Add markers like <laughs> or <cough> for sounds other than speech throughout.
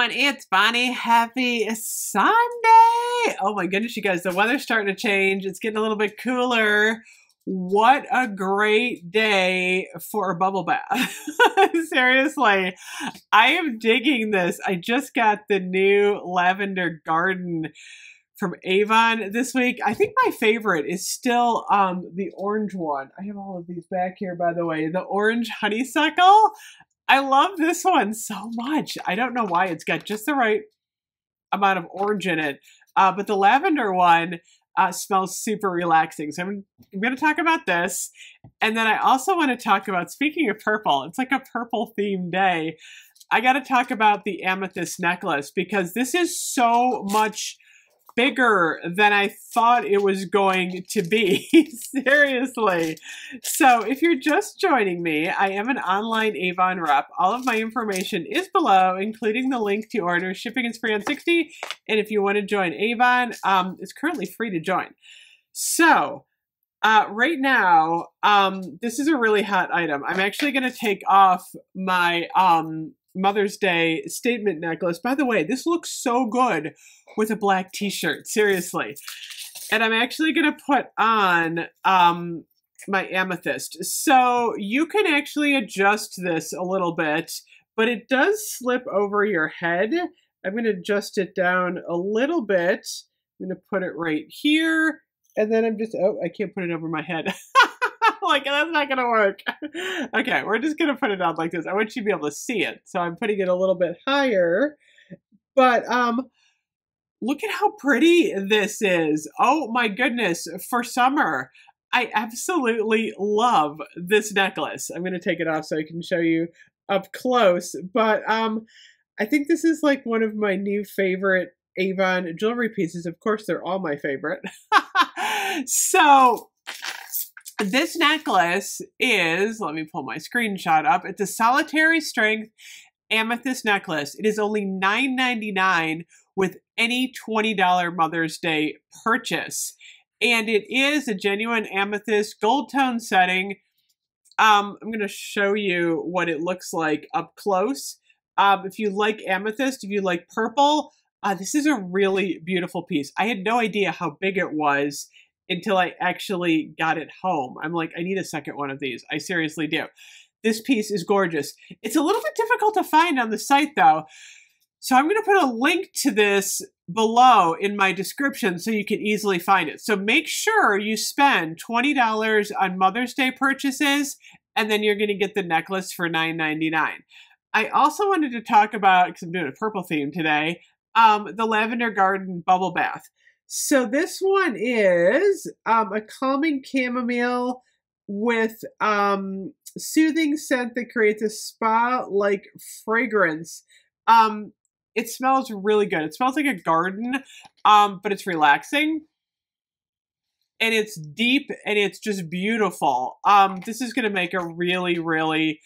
It's Bonnie. Happy Sunday. Oh my goodness, you guys, the weather's starting to change. It's getting a little bit cooler. What a great day for a bubble bath. <laughs> Seriously, I am digging this. I just got the new lavender garden from Avon this week. I think my favorite is still um, the orange one. I have all of these back here, by the way. The orange honeysuckle. I love this one so much. I don't know why. It's got just the right amount of orange in it. Uh, but the lavender one uh, smells super relaxing. So I'm, I'm going to talk about this. And then I also want to talk about, speaking of purple, it's like a purple themed day. I got to talk about the amethyst necklace because this is so much bigger than I thought it was going to be. <laughs> Seriously. So if you're just joining me, I am an online Avon rep. All of my information is below, including the link to order. Shipping is free on 60. And if you want to join Avon, um, it's currently free to join. So uh, right now, um, this is a really hot item. I'm actually going to take off my um, Mother's Day statement necklace. By the way, this looks so good with a black t-shirt, seriously. And I'm actually going to put on um, my amethyst. So you can actually adjust this a little bit, but it does slip over your head. I'm going to adjust it down a little bit. I'm going to put it right here. And then I'm just, oh, I can't put it over my head. <laughs> like, that's not going to work. <laughs> okay, we're just going to put it on like this. I want you to be able to see it. So I'm putting it a little bit higher. But um, look at how pretty this is. Oh my goodness, for summer. I absolutely love this necklace. I'm going to take it off so I can show you up close. But um, I think this is like one of my new favorite Avon jewelry pieces. Of course, they're all my favorite. <laughs> so this necklace is, let me pull my screenshot up. It's a Solitaire strength amethyst necklace. It is only $9.99 with any $20 Mother's Day purchase. And it is a genuine amethyst gold tone setting. Um, I'm going to show you what it looks like up close. Um, if you like amethyst, if you like purple, uh, this is a really beautiful piece. I had no idea how big it was until I actually got it home. I'm like, I need a second one of these. I seriously do. This piece is gorgeous. It's a little bit difficult to find on the site though. So I'm going to put a link to this below in my description so you can easily find it. So make sure you spend $20 on Mother's Day purchases and then you're going to get the necklace for $9.99. I also wanted to talk about, because I'm doing a purple theme today, um, the Lavender Garden Bubble Bath. So this one is um, a calming chamomile with um, soothing scent that creates a spa-like fragrance. Um, it smells really good. It smells like a garden, um, but it's relaxing. And it's deep and it's just beautiful. Um, this is going to make a really, really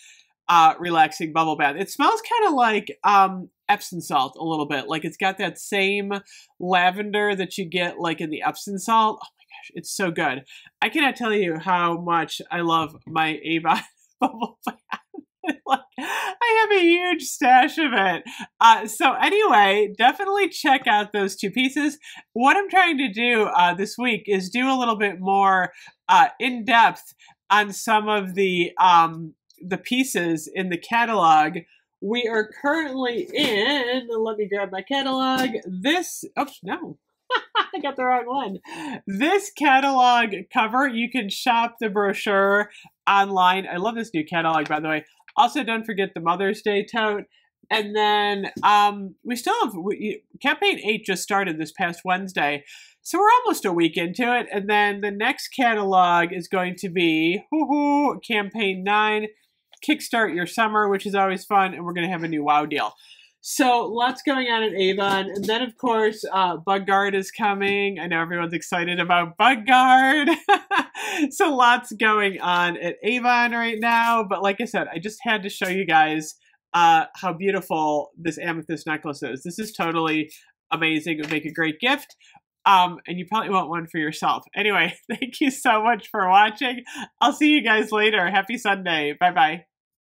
uh, relaxing bubble bath. It smells kind of like um, Epsom salt a little bit. Like it's got that same lavender that you get like in the Epsom salt. Oh my gosh, it's so good. I cannot tell you how much I love my Avon <laughs> bubble bath. <laughs> like, I have a huge stash of it. Uh, so anyway, definitely check out those two pieces. What I'm trying to do uh, this week is do a little bit more uh, in depth on some of the um, the pieces in the catalog. We are currently in. Let me grab my catalog. This. Oh no. <laughs> I got the wrong one. This catalog cover, you can shop the brochure online. I love this new catalog, by the way. Also, don't forget the Mother's Day tote. And then um, we still have we, campaign eight just started this past Wednesday, so we're almost a week into it. And then the next catalog is going to be hoo campaign nine, kickstart your summer, which is always fun, and we're going to have a new WoW deal. So lots going on at Avon, and then of course uh, Bug Guard is coming. I know everyone's excited about Bug Guard. <laughs> so lots going on at Avon right now. But like I said, I just had to show you guys uh, how beautiful this amethyst necklace is. This is totally amazing. It would make a great gift. Um, and you probably want one for yourself. Anyway, <laughs> thank you so much for watching. I'll see you guys later. Happy Sunday. Bye bye.